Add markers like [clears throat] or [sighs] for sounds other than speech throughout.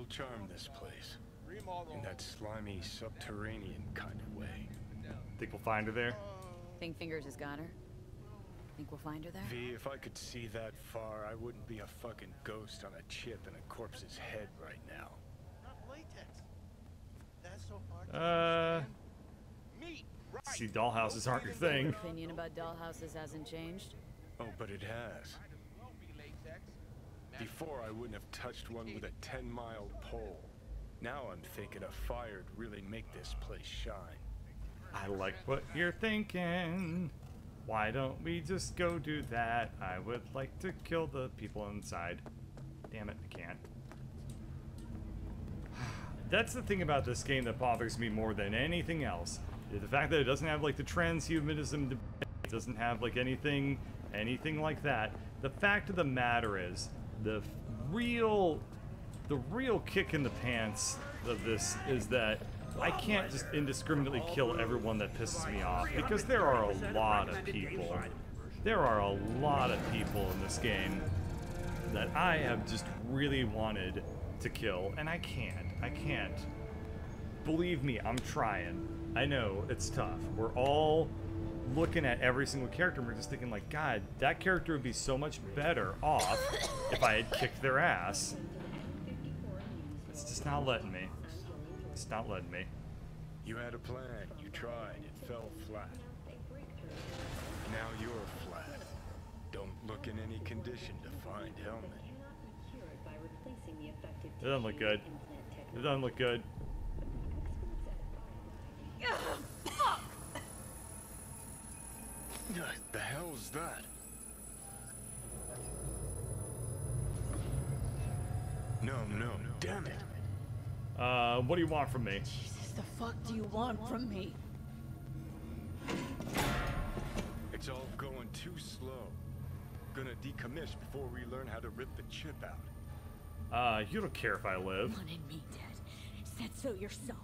It'll charm this place. In that slimy, subterranean kind of way. Think we'll find her there? Think Fingers has got her? Think we'll find her there? V, if I could see that far, I wouldn't be a fucking ghost on a chip in a corpse's head right now. Uh. See, dollhouses aren't your thing. Opinion about dollhouses hasn't changed. Oh, but it has. Before, I wouldn't have touched one with a 10 mile pole. Now I'm thinking a fire'd really make this place shine. I like what you're thinking. Why don't we just go do that? I would like to kill the people inside. Damn it, I can't. [sighs] That's the thing about this game that bothers me more than anything else. The fact that it doesn't have like the transhumanism it doesn't have like anything anything like that. The fact of the matter is the real the real kick in the pants of this is that I can't just indiscriminately kill everyone that pisses me off because there are a lot of people. There are a lot of people in this game that I have just really wanted to kill, and I can't. I can't. Believe me, I'm trying. I know it's tough. We're all looking at every single character and we're just thinking like, God, that character would be so much better off if I had kicked their ass. It's just not letting me. It's not letting me. You had a plan, you tried, it fell flat. Now you're flat. Don't look in any condition to find Hellman. It doesn't look good. It doesn't look good. the hell's that? No, no, damn it. Uh, what do you want from me? Jesus, the fuck do you want from me? It's all going too slow. Gonna decommission before we learn how to rip the chip out. Uh, you don't care if I live. Wanted me dead. Said so yourself.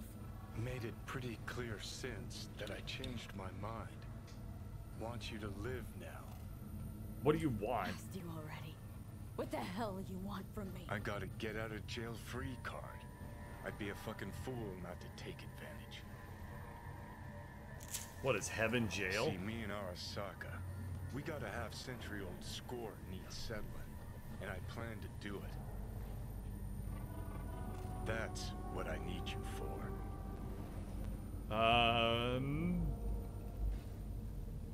Made it pretty clear since that I changed my mind. Want you to live now. What do you want? Asked you already. What the hell you want from me? I got a get out of jail free card. I'd be a fucking fool not to take advantage. What is heaven jail? See, me and Arasaka, we got a half century old score needs settling, and I plan to do it. That's what I need you for. Um.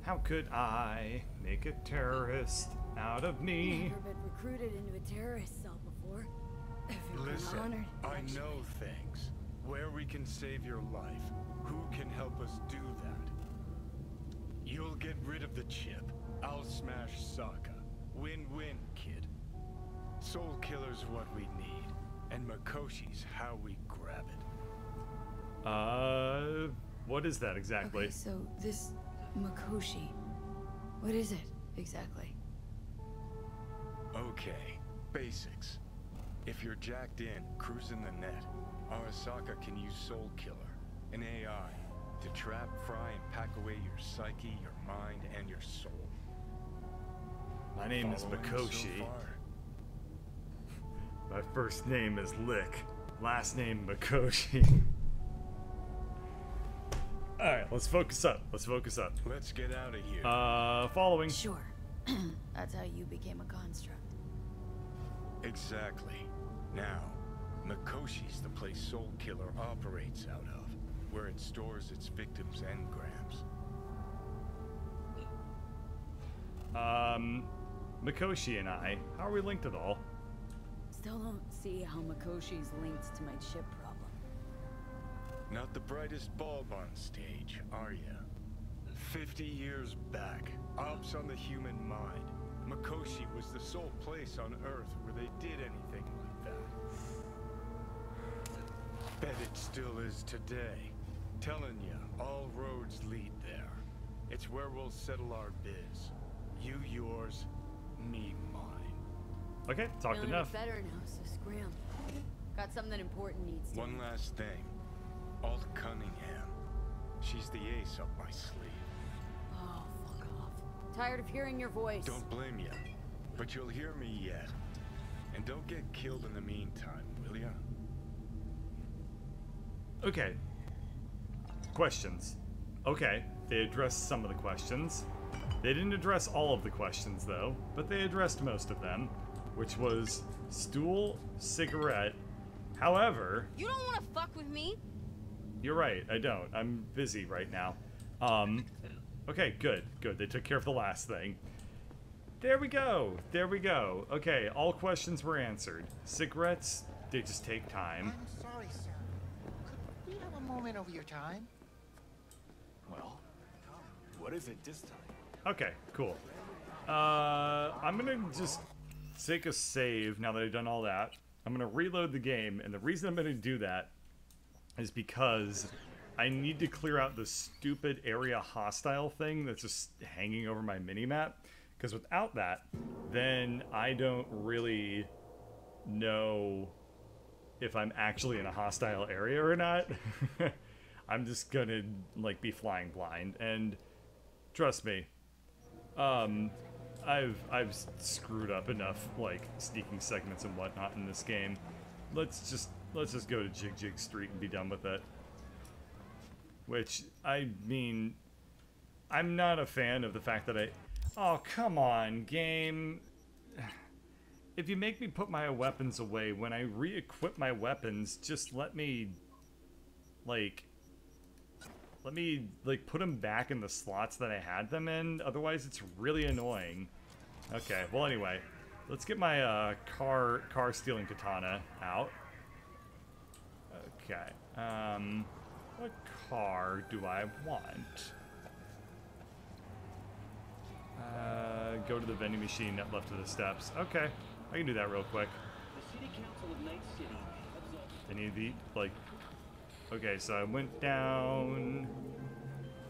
How could I make a terrorist out of me? Never been recruited into a terrorist cell before. Listen, honored, I actually. know things. Where we can save your life. Who can help us do that? You'll get rid of the chip. I'll smash Sokka. Win-win, kid. Soulkiller's what we need. And Mikoshi's how we grab it. Uh, what is that exactly? Okay, so this Mikoshi, what is it exactly? Okay, basics. If you're jacked in, cruising the net, Arasaka can use Soulkiller, an AI, to trap, fry, and pack away your psyche, your mind, and your soul. My name is Following so Mikoshi. far? [laughs] My first name is Lick. Last name Mikoshi. [laughs] Alright, let's focus up. Let's focus up. Let's get out of here. Uh, following. Sure. [clears throat] That's how you became a construct. Exactly. Now, Mikoshi's the place Soulkiller operates out of, where it stores its victims' engrams. Um, Mikoshi and I, how are we linked at all? Still don't see how Mikoshi's linked to my chip problem. Not the brightest bulb on stage, are you? Fifty years back, ops on the human mind. Mikoshi was the sole place on Earth where they did anything like that. Bet it still is today. Telling you, all roads lead there. It's where we'll settle our biz. You yours, me mine. Okay, talked Feeling enough. better now, so scram. Got something important needs to. One last thing. Alt Cunningham. She's the ace up my sleeve. Fuck off. Tired of hearing your voice. Don't blame you, but you'll hear me yet. And don't get killed in the meantime, will ya? Okay. Questions. Okay, they addressed some of the questions. They didn't address all of the questions, though, but they addressed most of them, which was stool, cigarette. However, You don't want to fuck with me? you're right, I don't. I'm busy right now. Um, okay, good, good. They took care of the last thing. There we go. There we go. Okay, all questions were answered. Cigarettes, they just take time. I'm sorry, sir. Could we have a moment of your time? Well, what is it this time? Okay, cool. Uh, I'm gonna just take a save now that I've done all that. I'm gonna reload the game, and the reason I'm gonna do that is because I need to clear out the stupid area hostile thing that's just hanging over my minimap. Because without that, then I don't really know if I'm actually in a hostile area or not. [laughs] I'm just gonna like be flying blind, and trust me, um, I've I've screwed up enough like sneaking segments and whatnot in this game. Let's just let's just go to Jig Jig Street and be done with it. Which I mean, I'm not a fan of the fact that I. Oh come on, game. [sighs] If you make me put my weapons away when I re-equip my weapons, just let me, like, let me like put them back in the slots that I had them in. Otherwise, it's really annoying. Okay. Well, anyway, let's get my uh, car car stealing katana out. Okay. Um, what car do I want? Uh, go to the vending machine that left of the steps. Okay, I can do that real quick. The City Council of Night City heads up need the like. Okay, so I went down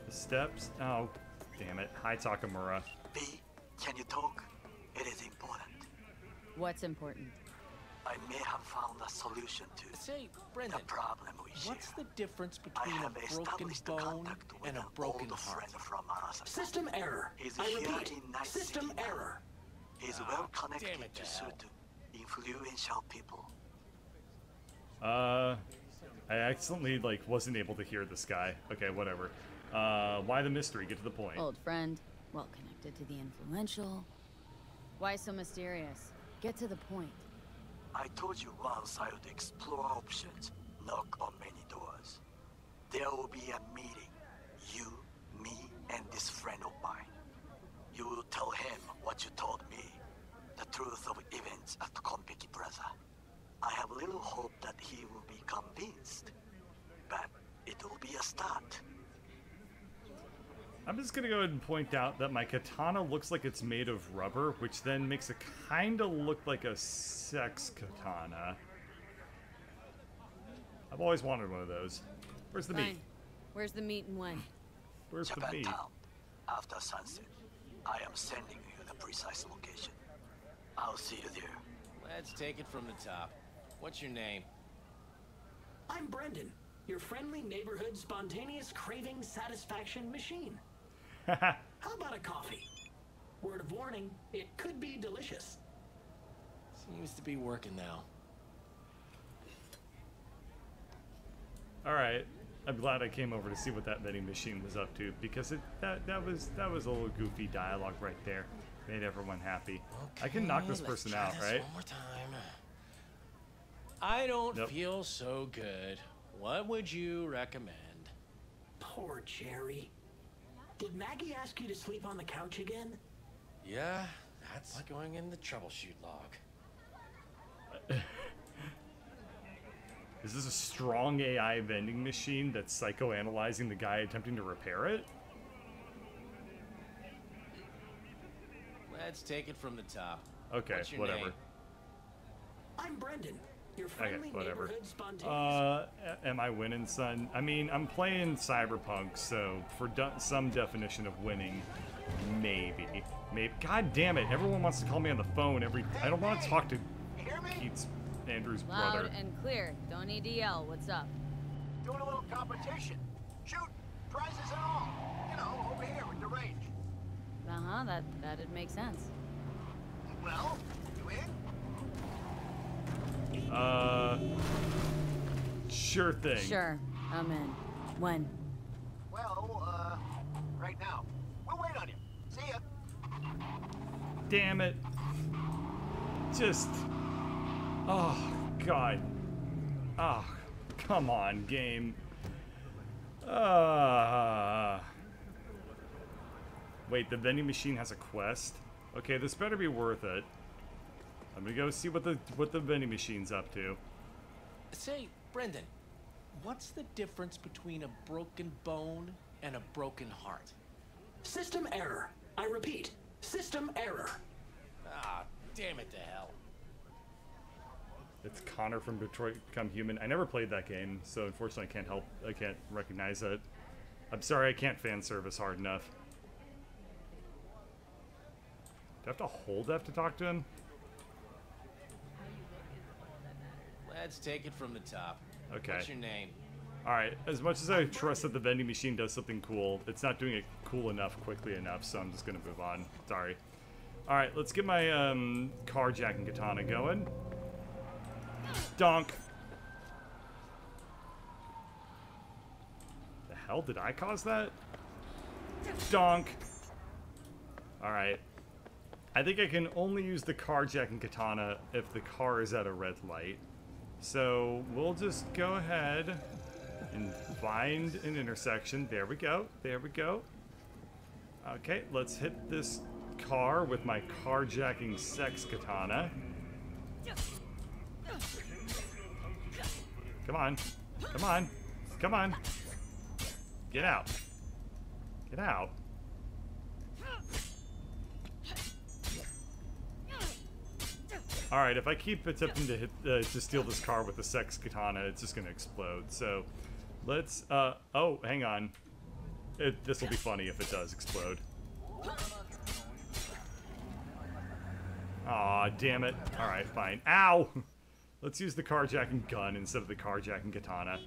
the steps. Oh, damn it! Hi, Takemura. V, can you talk? It is important. What's important? I may have found a solution to Say, the problem we share. what's the difference I between a have broken established bone contact with and a an broken old heart? friend from Arasaka. System error. He's I repeat, system City error. He's well connected it, to certain influential people. Uh, I accidentally like wasn't able to hear this guy. Okay, whatever. Uh, why the mystery? Get to the point. Old friend, well connected to the influential. Why so mysterious? Get to the point. I told you once I would explore options, knock on many doors. There will be a meeting. You, me, and this friend of mine. You will tell him what you told me. The truth of events at Konpeki Plaza. I have little hope that he will be convinced. But it will be a start. I'm just gonna go ahead and point out that my katana looks like it's made of rubber, which then makes it kind of look like a sex katana. I've always wanted one of those. Where's the Fine. meat? Where's the meat and when? Where's the meat? Japantown. After sunset. I am sending you the precise location. I'll see you there. Let's take it from the top. What's your name? I'm Brendan, your friendly neighborhood spontaneous craving satisfaction machine. How about a coffee? Word of warning, it could be delicious. Seems to be working now. All right. I'm glad I came over to see what that vending machine was up to because it that that was that was a little goofy dialogue right there. Made everyone happy. I can knock this let's person try out, this right? One more time. I don't Nope. feel so good. What would you recommend? Poor Jerry. Did Maggie ask you to sleep on the couch again? Yeah, that's going in the troubleshoot log. [laughs] Is this a strong AI vending machine that's psychoanalyzing the guy attempting to repair it? Let's take it from the top. Okay, What's your whatever. name? I'm Brendan, your friendly whatever. Uh, am I winning, son? I mean, I'm playing Cyberpunk, so for do- some definition of winning, maybe. Maybe. God damn it! Everyone wants to call me on the phone every. I don't want to talk to You? Keith's Andrew's Loud brother. and clear. Don't need to yell. What's up? Doing a little competition. Shoot, prizes and all. You know, over here at the range. Uh huh. That that'd make sense. Well, you in? Uh, sure thing. Sure. I'm in. When? Well, uh, right now. We'll wait on you. See ya. Damn it. Just. Oh, God. Oh, come on, game. Uh. Wait, the vending machine has a quest? Okay, this better be worth it. I'm gonna go see what the what the vending machine's up to. Say, Brendan, what's the difference between a broken bone and a broken heart? System error. I repeat, system error. Ah, damn it to hell. It's Connor from Detroit Become Human. I never played that game, so unfortunately I can't help. I can't recognize it. I'm sorry, I can't fan service hard enough. Do I have to hold F to talk to him? Let's take it from the top. Okay. What's your name? Alright, as much as I trust that the vending machine does something cool, it's not doing it cool enough quickly enough, so I'm just gonna move on. Sorry. Alright, let's get my um, carjacking katana going. Donk. The hell did I cause that? Donk. Alright. I think I can only use the carjacking katana if the car is at a red light. So we'll just go ahead and find an intersection. There we go. There we go. Okay, let's hit this car with my carjacking sex katana. Come on. Come on. Come on. Get out. Get out. Alright, if I keep attempting to hit uh, to steal this car with the sex katana, it's just gonna explode. So, let's, uh, oh, hang on. This will be funny if it does explode. Aw, damn it. Alright, fine. Ow! [laughs] Let's use the carjacking gun instead of the carjacking katana.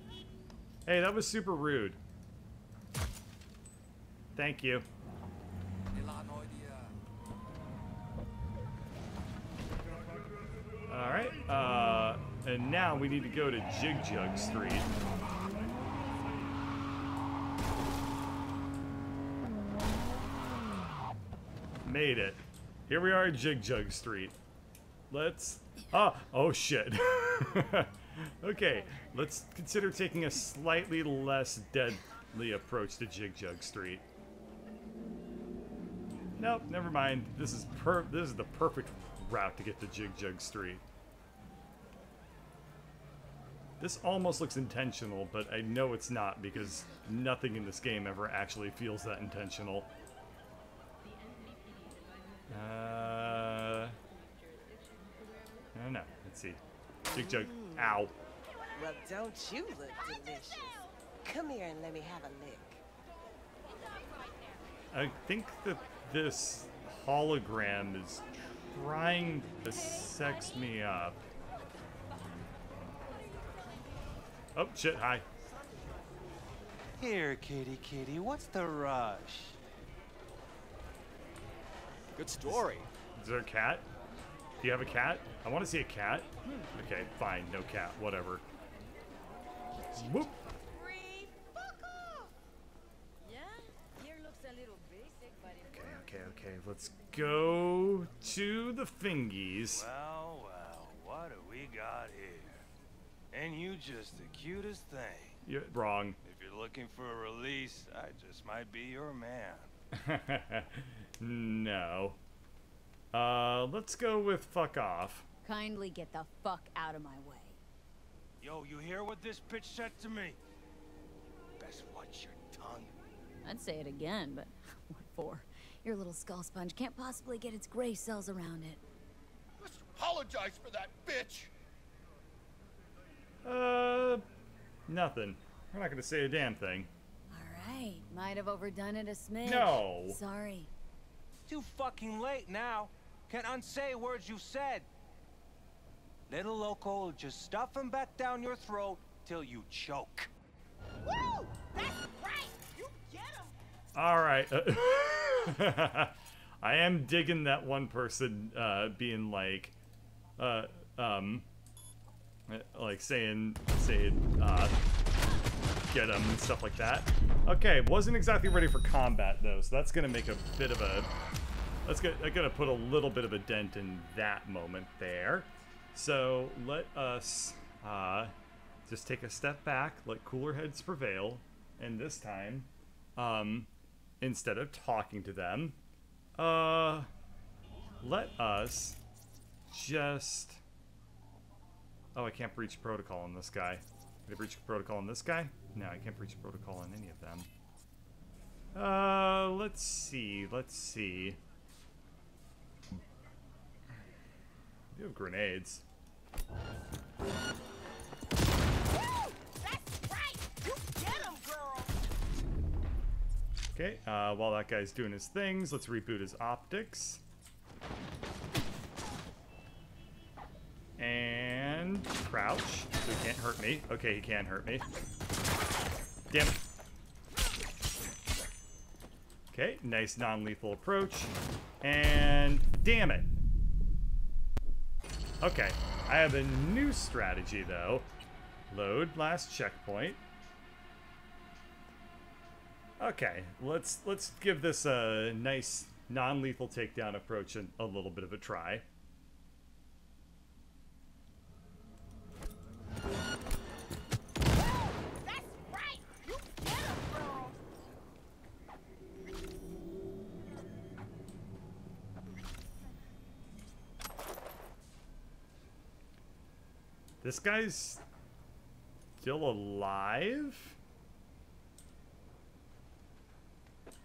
Hey, that was super rude. Thank you. Alright, uh, and now we need to go to Jig Jug Street. Made it. Here we are at Jig Jug Street. Let's... Ah! Oh, shit. [laughs] okay, let's consider taking a slightly less deadly approach to Jig Jug Street. Nope, never mind. This is per this is the perfect route to get to Jig Jug Street. This almost looks intentional, but I know it's not because nothing in this game ever actually feels that intentional. Uh, I don't know. Let's see. Jig Jug. Ow. Well, don't you look delicious? Come here and let me have a lick. I think that this hologram is trying to sex me up. Oh, shit, hi. Here, kitty kitty, what's the rush? Good story. Is there a cat? Do you have a cat? I want to see a cat. Hmm. Okay, fine, no cat, whatever. Whoop. Yeah, here looks a little basic, but it Okay, okay, okay, let's go to the fingies. Well, well, what do we got here? And you just the cutest thing. You're wrong. If you're looking for a release, I just might be your man. [laughs] no. Uh, let's go with fuck off. Kindly get the fuck out of my way. Yo, you hear what this bitch said to me? Best watch your tongue. I'd say it again, but [laughs] what for? Your little skull sponge can't possibly get its gray cells around it. Let's apologize for that bitch. Uh, nothing. We're not gonna say a damn thing. Alright, might have overdone it a smidge. No. Sorry. Too fucking late now. Can't unsay words you said. Little loco will just stuff them back down your throat till you choke. Woo! That's right! You get him! All right. [laughs] I am digging that one person uh, being like, uh, um, like saying, saying, uh, get them and stuff like that. Okay, wasn't exactly ready for combat though, so that's gonna make a bit of a. Let's get. I'm gonna put a little bit of a dent in that moment there. So let us uh, just take a step back, let cooler heads prevail, and this time, um, instead of talking to them, uh, let us just. Oh, I can't breach protocol on this guy. Can I breach protocol on this guy? No, I can't breach protocol on any of them. Uh, let's see. Let's see. You have grenades. Okay, uh, while that guy's doing his things, let's reboot his optics. And crouch, so he can't hurt me. Okay, he can hurt me. Damn it. Okay, nice non-lethal approach. And damn it. Okay, I have a new strategy though. Load last checkpoint. Okay, let's let's give this a nice non-lethal takedown approach and a little bit of a try. This guy's still alive?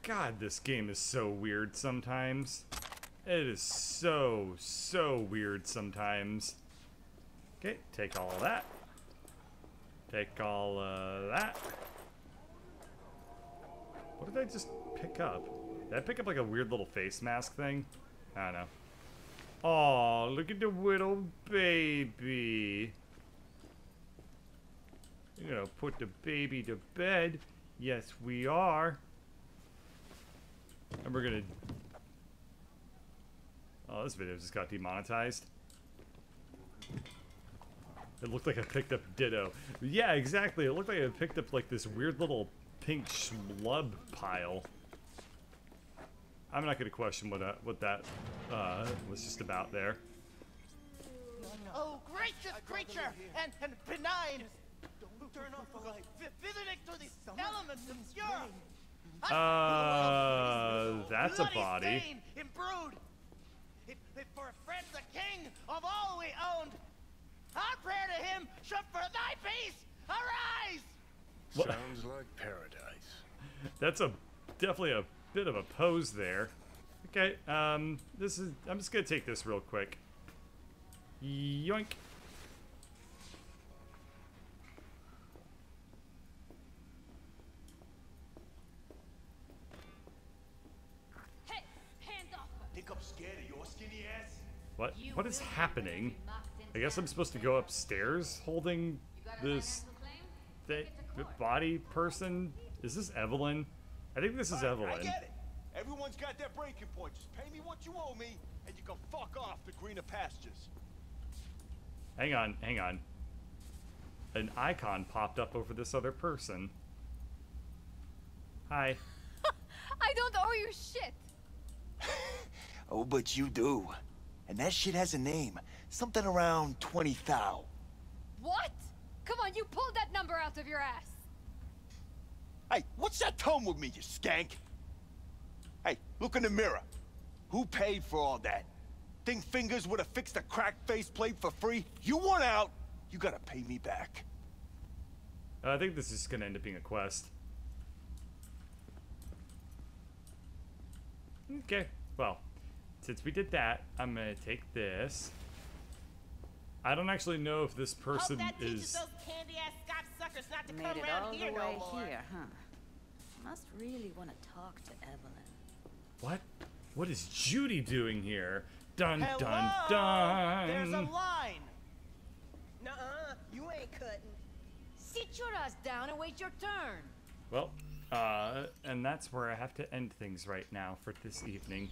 God, this game is so weird sometimes. It is so, so weird sometimes. Okay, take all of that. Take all of that. What did I just pick up? Did I pick up like a weird little face mask thing? I don't know. Oh, look at the little baby. You're gonna put the baby to bed. Yes, we are. And we're gonna... Oh, this video just got demonetized. It looked like I picked up Ditto. Yeah, exactly. It looked like I picked up like this weird little pink schlub pile. I'm not gonna question what uh, what that uh, was just about there. Oh, gracious creature and, and benign! Turn off the light. Visiting to the elements obscure! Uh, that's a body. Imbrued. If, if for a friend the king of all we owned, our prayer to him should for thy peace arise. What? Sounds like paradise. That's a definitely a bit of a pose there. Okay, um, this is. I'm just gonna take this real quick. Yoink. What? What is happening? I guess I'm supposed to go upstairs holding this th body person. Is this Evelyn? I think this is I Evelyn. get it. Everyone's got their breaking point. Just pay me what you owe me, and you can fuck off to greener pastures. Hang on, hang on. An icon popped up over this other person. Hi. [laughs] I don't owe you shit. [laughs] Oh, but you do. And that shit has a name. Something around 20 thou. What? Come on, you pulled that number out of your ass. Hey, what's that tone with me, you skank? Hey, look in the mirror. Who paid for all that? Think fingers would have fixed a cracked faceplate for free? You want out, you gotta pay me back. I think this is gonna end up being a quest. Okay, well, since we did that, I'm gonna take this. I don't actually know if this person Hope that teaches is. those candy-ass Scotch suckers not to Made come it around all the here way no here, huh? Must really want to talk to Evelyn. What? What is Judy doing here? Dun Hello? dun dun. There's a line. Nuh-uh, you ain't cutting. Sit your ass down and wait your turn. Well, uh, and that's where I have to end things right now for this evening.